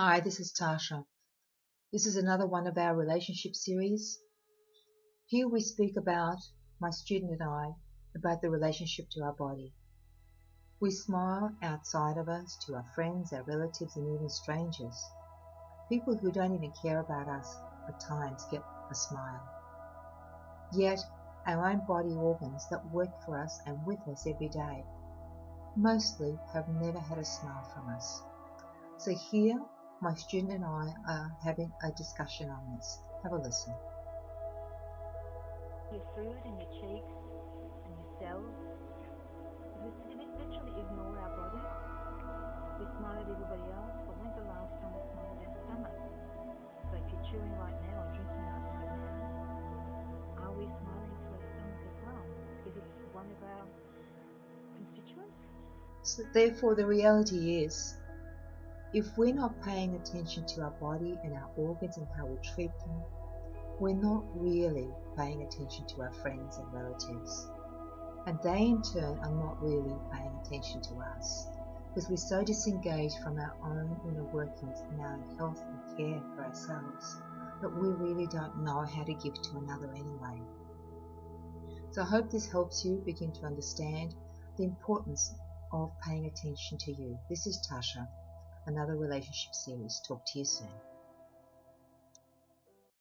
Hi, this is Tasha. This is another one of our relationship series. Here we speak about, my student and I, about the relationship to our body. We smile outside of us to our friends, our relatives, and even strangers. People who don't even care about us at times get a smile. Yet, our own body organs that work for us and with us every day mostly have never had a smile from us. So here, my student and I are having a discussion on this. Have a listen. Your food and your cheeks and your cells. We literally ignore our bodies. We smile at everybody else, but when's the last time we smiled at our stomach? So if you're chewing right now or drinking right now, are we smiling to our stomach as well? Is it one of our constituents? So therefore, the reality is, if we're not paying attention to our body and our organs and how we treat them, we're not really paying attention to our friends and relatives. And they in turn are not really paying attention to us because we're so disengaged from our own inner workings and our health and care for ourselves that we really don't know how to give to another anyway. So I hope this helps you begin to understand the importance of paying attention to you. This is Tasha, another relationship series. Talk to you soon.